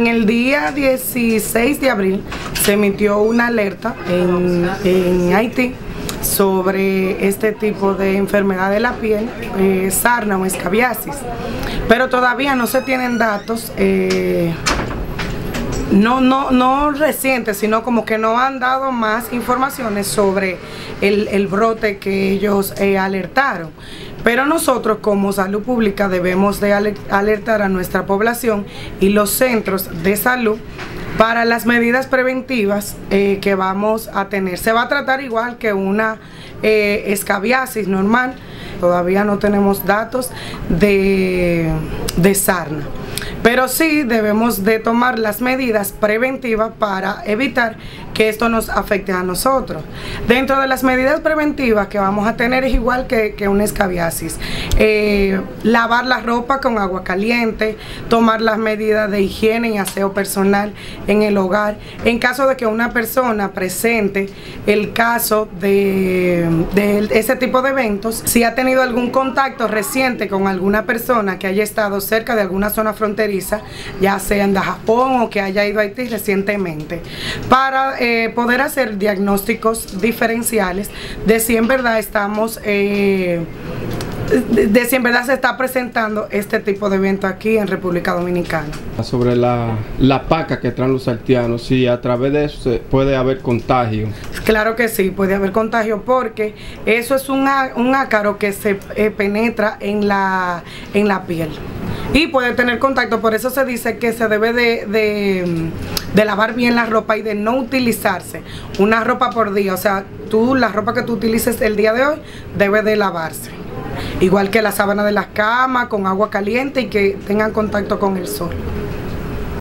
En el día 16 de abril se emitió una alerta en, Haití sobre este tipo de enfermedad de la piel, eh, sarna o escabiasis, pero todavía no se tienen datos. Eh, no, no, no recientes, sino como que no han dado más informaciones sobre el, brote que ellos eh, alertaron. Pero nosotros como salud pública debemos de alertar a nuestra población y los centros de salud para las medidas preventivas eh, que vamos a tener. Se va a tratar igual que una eh, escabiasis normal, todavía no tenemos datos de, de sarna. Pero sí debemos de tomar las medidas preventivas para evitar que esto nos afecte a nosotros. Dentro de las medidas preventivas que vamos a tener es igual que, que una escabiasis. Eh, lavar la ropa con agua caliente, tomar las medidas de higiene y aseo personal en el hogar. En caso de que una persona presente el caso de, de ese tipo de eventos, si ha tenido algún contacto reciente con alguna persona que haya estado cerca de alguna zona fronteriza, ya sea en Japón o que haya ido a Haití recientemente, para eh, poder hacer diagnósticos diferenciales de si en verdad estamos... Eh, de, si en verdad se está presentando este tipo de evento aquí en República Dominicana. Sobre la, la paca que traen los haitianos, si a través de eso puede haber contagio. Claro que sí, puede haber contagio porque eso es un, un ácaro que se eh, penetra en la, en la piel y puede tener contacto. Por eso se dice que se debe de, lavar bien la ropa y de no utilizarse una ropa por día. O sea, tú la ropa que tú utilices el día de hoy debe de lavarse. Igual que la sábana de las camas con agua caliente y que tengan contacto con el sol.